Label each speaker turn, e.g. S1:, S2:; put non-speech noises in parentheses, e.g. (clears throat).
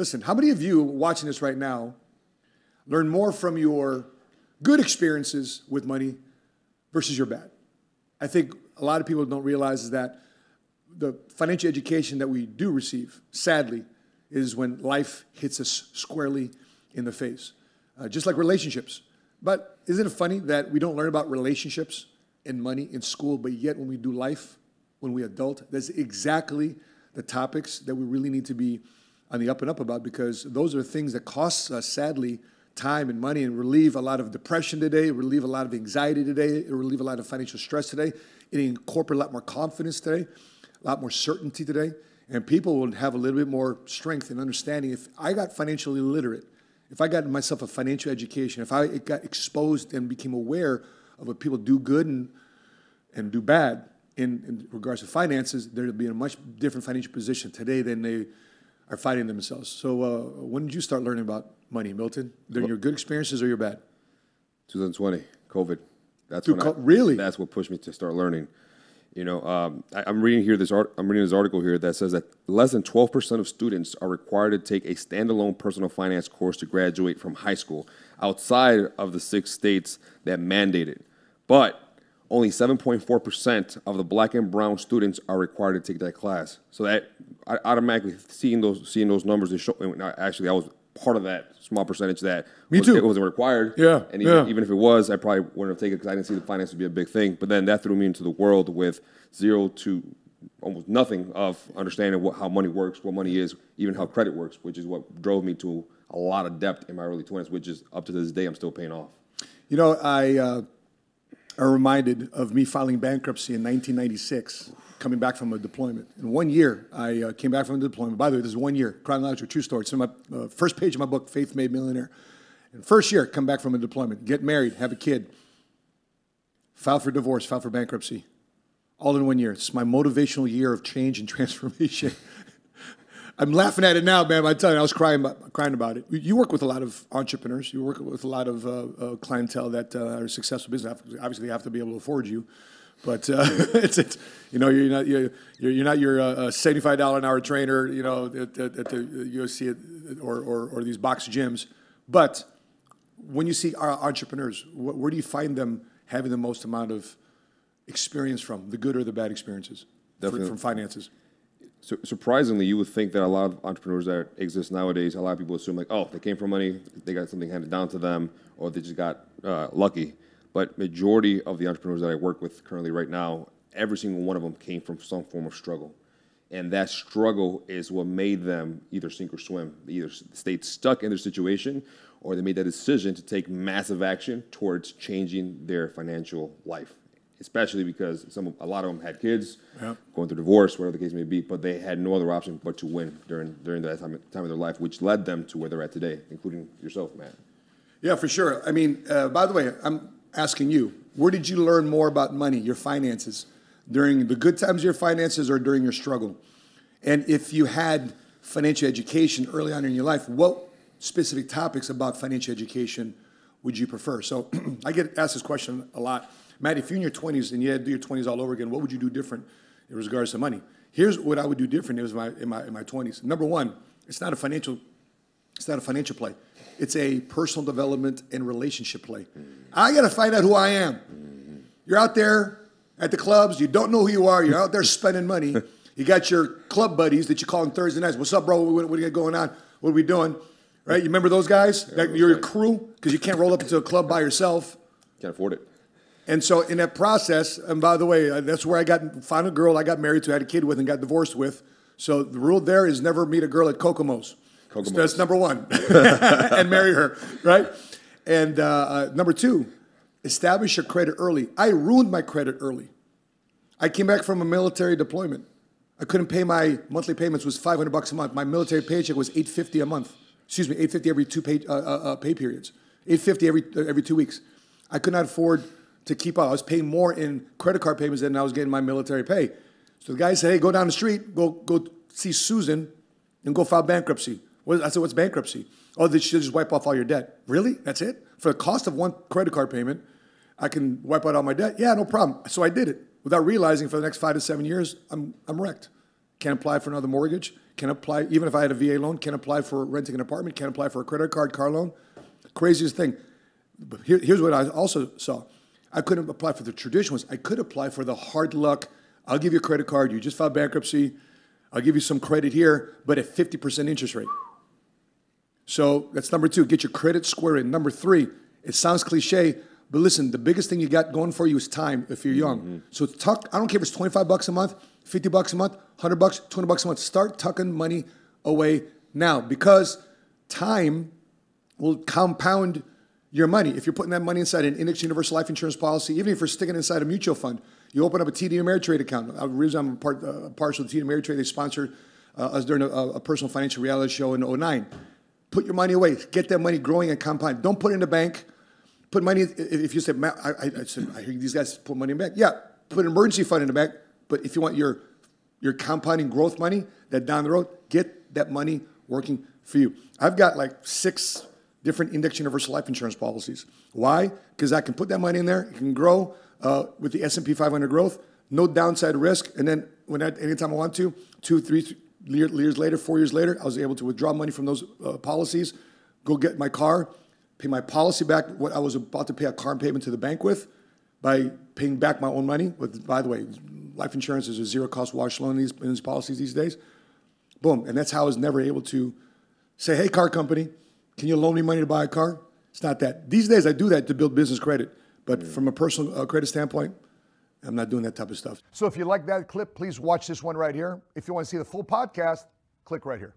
S1: listen, how many of you watching this right now learn more from your good experiences with money versus your bad? I think a lot of people don't realize that the financial education that we do receive, sadly, is when life hits us squarely in the face, uh, just like relationships. But isn't it funny that we don't learn about relationships and money in school, but yet when we do life, when we adult, that's exactly the topics that we really need to be on the up and up about because those are things that cost us, sadly, time and money and relieve a lot of depression today, relieve a lot of anxiety today, relieve a lot of financial stress today. It incorporate a lot more confidence today, a lot more certainty today. And people will have a little bit more strength and understanding. If I got financially literate, if I got myself a financial education, if I got exposed and became aware of what people do good and, and do bad in, in regards to finances, they'd be in a much different financial position today than they are fighting themselves. So, uh, when did you start learning about money, Milton? During your good experiences or your bad?
S2: 2020, COVID. That's
S1: Dude,
S2: when
S1: co-
S2: I,
S1: really?
S2: That's what pushed me to start learning. You know, um, I, I'm reading here this art. I'm reading this article here that says that less than 12 percent of students are required to take a standalone personal finance course to graduate from high school, outside of the six states that mandate it. But only 7.4 percent of the black and brown students are required to take that class. So that I automatically seeing those seeing those numbers, they show. Actually, I was part of that small percentage that
S1: Me
S2: was,
S1: too.
S2: it wasn't required.
S1: Yeah,
S2: and even,
S1: yeah.
S2: even if it was, I probably wouldn't have taken it because I didn't see the finance to be a big thing. But then that threw me into the world with zero to almost nothing of understanding what how money works, what money is, even how credit works, which is what drove me to a lot of depth in my early twenties, which is up to this day I'm still paying off.
S1: You know, I uh, are reminded of me filing bankruptcy in 1996, coming back from a deployment. In one year, I uh, came back from a deployment. By the way, this is one year, chronological true story. It's in my uh, first page of my book, Faith Made Millionaire. And first year, come back from a deployment, get married, have a kid, file for divorce, file for bankruptcy, all in one year. It's my motivational year of change and (laughs) transformation. I'm laughing at it now, man. I tell you, I was crying about, crying about it. You work with a lot of entrepreneurs. You work with a lot of uh, uh, clientele that uh, are successful business. Obviously, they have to be able to afford you, but uh, (laughs) it's, it's you know you're not you're, you're not your uh, seventy five dollar an hour trainer, you know, at, at, at the UFC or, or or these box gyms. But when you see our entrepreneurs, wh- where do you find them having the most amount of experience from, the good or the bad experiences for, from finances?
S2: So surprisingly, you would think that a lot of entrepreneurs that exist nowadays, a lot of people assume like, oh, they came from money, they got something handed down to them, or they just got uh, lucky. But majority of the entrepreneurs that I work with currently right now, every single one of them came from some form of struggle, and that struggle is what made them either sink or swim. They either stayed stuck in their situation, or they made that decision to take massive action towards changing their financial life especially because some a lot of them had kids,
S1: Yep.
S2: going through divorce, whatever the case may be, but they had no other option but to win during during that time, time of their life, which led them to where they're at today, including yourself, Matt.
S1: Yeah, for sure. I mean, uh, by the way, I'm asking you, where did you learn more about money, your finances, during the good times of your finances or during your struggle? And if you had financial education early on in your life, what specific topics about financial education would you prefer? So (clears throat) I get asked this question a lot. Matt, if you're in your 20s and you had to do your 20s all over again, what would you do different in regards to money? Here's what I would do different in my, in my, in my 20s. Number one, it's not a financial it's not a financial play. It's a personal development and relationship play. I got to find out who I am. You're out there at the clubs. You don't know who you are. You're out there spending money. You got your club buddies that you call on Thursday nights. What's up, bro? What, what do you got going on? What are we doing? Right? You remember those guys? That-
S2: those
S1: your crew? Because you can't roll up into a club by yourself.
S2: Can't afford it.
S1: And so in that process, and by the way, uh, that's where I got found a girl I got married to, had a kid with, and got divorced with. So the rule there is never meet a girl at Kokomo's.
S2: Kokomo's.
S1: That's number one, (laughs) (laughs) and marry her, right? And uh, uh, number two, establish your credit early. I ruined my credit early. I came back from a military deployment. I couldn't pay my monthly payments was 500 bucks a month. My military paycheck was 850 a month. Excuse me, 850 every two pay, uh, uh, uh, pay periods. 850 every uh, every two weeks. I could not afford to keep up. I was paying more in credit card payments than I was getting my military pay. So the guy said, "Hey, go down the street, go go see Susan, and go file bankruptcy." I said, "What's bankruptcy?" Oh, they should just wipe off all your debt. Really? That's it? For the cost of one credit card payment, I can wipe out all my debt? Yeah, no problem. So I did it without realizing for the next five to seven years, I'm, I'm wrecked. Can't apply for another mortgage, Can't apply, even if I had a VA loan, Can't apply for renting an apartment, Can't apply for a credit card, car loan. Craziest thing. But here, here's what I also saw. I couldn't apply for the traditional ones. I could apply for the hard luck. I'll give you a credit card. You just filed bankruptcy. I'll give you some credit here, but at 50% interest rate. So that's number two. Get your credit square in. Number three. It sounds cliche, but listen, the biggest thing you got going for you is time if you're young. Mm-hmm. So tuck, I don't care if it's 25 bucks a month, 50 bucks a month, 100 bucks, 200 bucks a month. Start tucking money away now because time will compound your money. If you're putting that money inside an index universal life insurance policy, even if you're sticking inside a mutual fund, you open up a TD Ameritrade account. The reason I'm part, uh, partial to TD Ameritrade, they sponsored uh, us during a, a, personal financial reality show in 09. Put your money away. Get that money growing and compound. Don't put it in the bank. Put money, if you said, I, I, I, said, I hear these guys put money in the bank. Yeah, put an emergency fund in the bank. But if you want your, your compounding growth money, that down the road, get that money working for you. I've got like six different index universal life insurance policies. Why? Because I can put that money in there, it can grow uh, with the S&P 500 growth, no downside risk, and then when I, anytime I want to, two, three years later, four years later, I was able to withdraw money from those uh, policies, go get my car, pay my policy back, what I was about to pay a car payment to the bank with, by paying back my own money. With, by the way, life insurance is a zero cost wash loan in these, in these policies these days. Boom, and that's how I was never able to say, hey, car company, can you loan me money to buy a car? It's not that. These days, I do that to build business credit. But from a personal uh, credit standpoint, I'm not doing that type of stuff. So if you like that clip, please watch this one right here. If you want to see the full podcast, click right here.